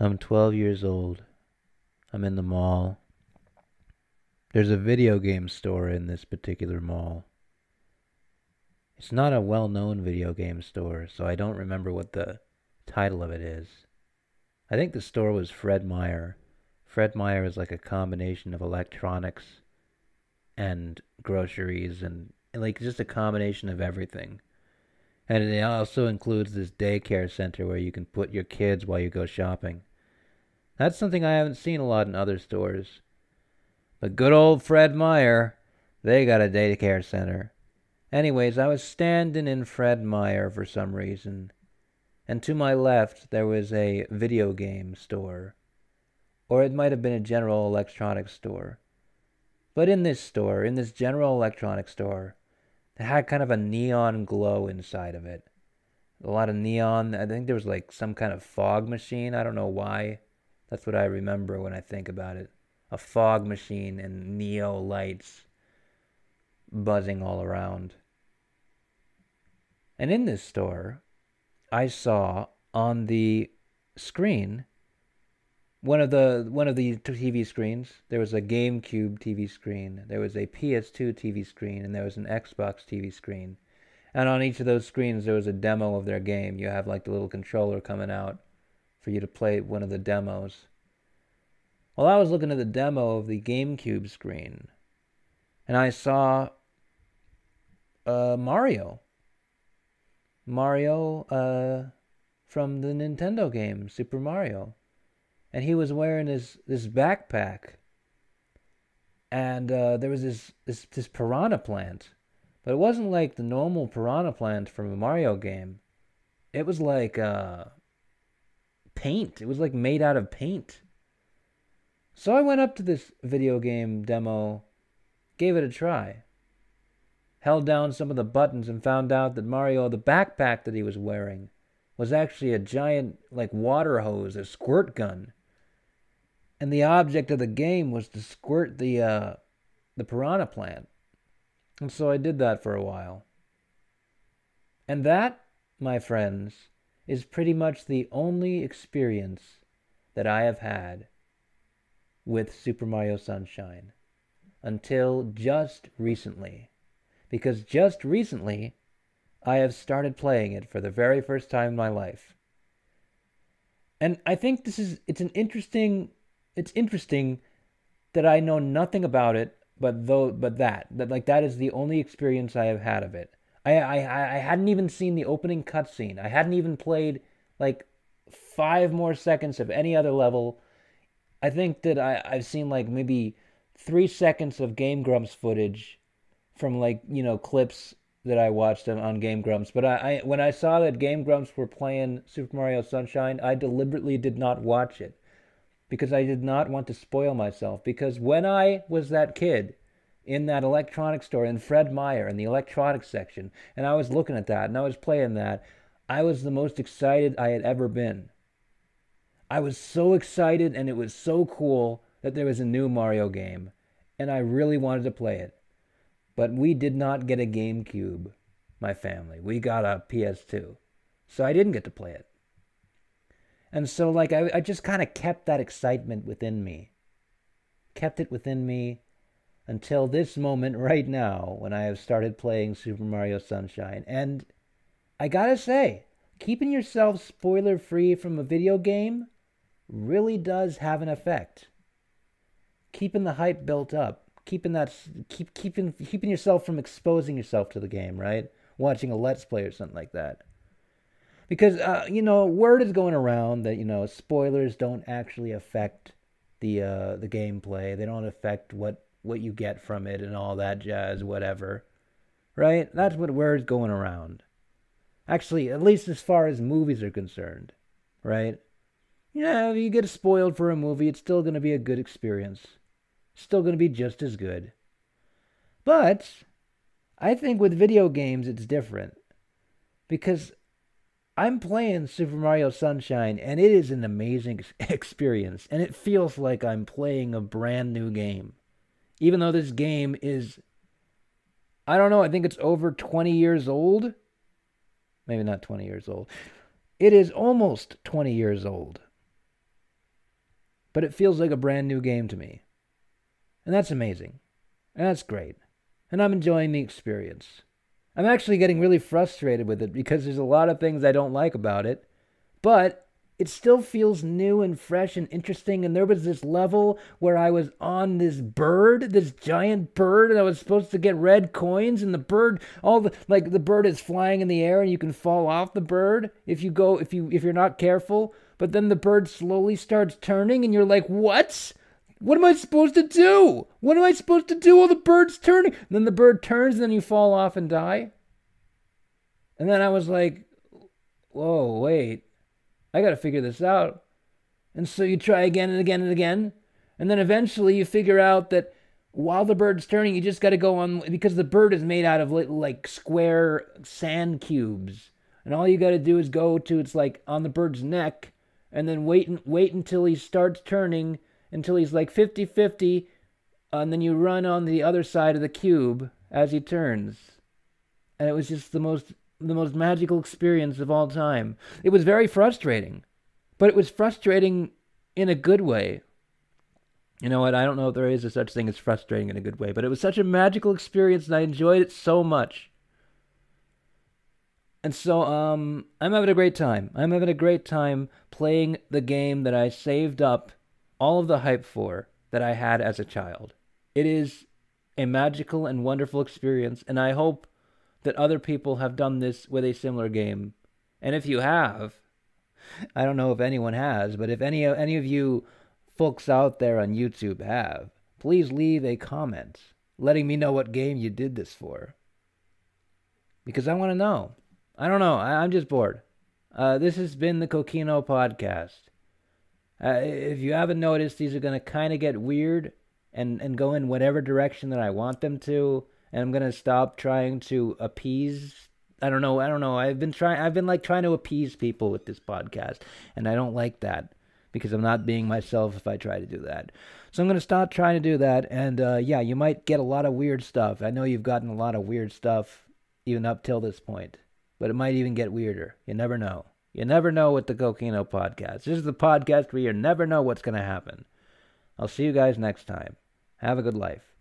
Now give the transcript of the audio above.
I'm 12 years old. I'm in the mall. There's a video game store in this particular mall. It's not a well known video game store, so I don't remember what the title of it is. I think the store was Fred Meyer. Fred Meyer is like a combination of electronics and groceries and, and like just a combination of everything. And it also includes this daycare center where you can put your kids while you go shopping. That's something I haven't seen a lot in other stores. But good old Fred Meyer, they got a daycare center. Anyways, I was standing in Fred Meyer for some reason, and to my left there was a video game store. Or it might have been a general electronics store. But in this store, in this general electronics store, it had kind of a neon glow inside of it. A lot of neon. I think there was like some kind of fog machine. I don't know why. That's what I remember when I think about it. A fog machine and neo lights buzzing all around. And in this store, I saw on the screen one of the one of the TV screens. There was a GameCube TV screen, there was a PS2 TV screen, and there was an Xbox TV screen. And on each of those screens, there was a demo of their game. You have like the little controller coming out for you to play one of the demos. Well, I was looking at the demo of the GameCube screen, and I saw uh, Mario. Mario uh, from the Nintendo game Super Mario and he was wearing this this backpack. And uh, there was this, this this piranha plant, but it wasn't like the normal piranha plant from a Mario game. It was like uh, paint. It was like made out of paint. So I went up to this video game demo, gave it a try. Held down some of the buttons and found out that Mario, the backpack that he was wearing, was actually a giant like water hose, a squirt gun and the object of the game was to squirt the uh, the piranha plant. And so I did that for a while. And that, my friends, is pretty much the only experience that I have had with Super Mario Sunshine until just recently. Because just recently, I have started playing it for the very first time in my life. And I think this is it's an interesting it's interesting that I know nothing about it, but though, but that that like that is the only experience I have had of it. I I I hadn't even seen the opening cutscene. I hadn't even played like five more seconds of any other level. I think that I I've seen like maybe three seconds of Game Grumps footage from like you know clips that I watched on, on Game Grumps. But I, I when I saw that Game Grumps were playing Super Mario Sunshine, I deliberately did not watch it because I did not want to spoil myself. Because when I was that kid in that electronics store in Fred Meyer in the electronics section, and I was looking at that and I was playing that, I was the most excited I had ever been. I was so excited and it was so cool that there was a new Mario game, and I really wanted to play it. But we did not get a GameCube, my family. We got a PS2. So I didn't get to play it. And so, like, I, I just kind of kept that excitement within me. Kept it within me until this moment right now when I have started playing Super Mario Sunshine. And I gotta say, keeping yourself spoiler free from a video game really does have an effect. Keeping the hype built up, keeping that keep keeping keeping yourself from exposing yourself to the game, right? Watching a let's play or something like that because uh, you know word is going around that you know spoilers don't actually affect the uh, the gameplay. They don't affect what what you get from it and all that jazz, whatever. Right? That's what word's going around. Actually, at least as far as movies are concerned, right? Yeah, if you get spoiled for a movie, it's still going to be a good experience. Still going to be just as good. But I think with video games, it's different. Because I'm playing Super Mario Sunshine, and it is an amazing experience, and it feels like I'm playing a brand new game. Even though this game is, I don't know, I think it's over 20 years old. Maybe not 20 years old. It is almost 20 years old. but it feels like a brand new game to me. And that's amazing. And that's great. And I'm enjoying the experience. I'm actually getting really frustrated with it because there's a lot of things I don't like about it, but it still feels new and fresh and interesting. And there was this level where I was on this bird, this giant bird, and I was supposed to get red coins. And the bird, all the like, the bird is flying in the air, and you can fall off the bird if you go if you if you're not careful. But then the bird slowly starts turning, and you're like, what? What am I supposed to do? What am I supposed to do? Oh, the bird's turning. And then the bird turns, and then you fall off and die. And then I was like, whoa, wait. I got to figure this out. And so you try again and again and again. And then eventually you figure out that while the bird's turning, you just got to go on because the bird is made out of like square sand cubes. And all you got to do is go to it's like on the bird's neck and then wait and wait until he starts turning until he's like 50-50 and then you run on the other side of the cube as he turns. And it was just the most the most magical experience of all time. It was very frustrating, but it was frustrating in a good way. You know what? I don't know if there is a such thing as frustrating in a good way, but it was such a magical experience and I enjoyed it so much. And so um I'm having a great time. I'm having a great time playing the game that I saved up all of the hype for that I had as a child. It is a magical and wonderful experience and I hope that other people have done this with a similar game. And if you have, I don't know if anyone has, but if any any of you folks out there on YouTube have, please leave a comment letting me know what game you did this for. Because I want to know. I don't know. I, am just bored. Uh, this has been the Kokino Podcast. Uh, if you haven't noticed, these are going to kind of get weird and, and go in whatever direction that I want them to and I'm gonna stop trying to appease. I don't know. I don't know. I've been trying. I've been like trying to appease people with this podcast, and I don't like that because I'm not being myself if I try to do that. So I'm gonna stop trying to do that, and uh, yeah, you might get a lot of weird stuff. I know you've gotten a lot of weird stuff even up till this point, but it might even get weirder. You never know. You never know with the Kokino podcast. This is the podcast where you never know what's gonna happen. I'll see you guys next time. Have a good life.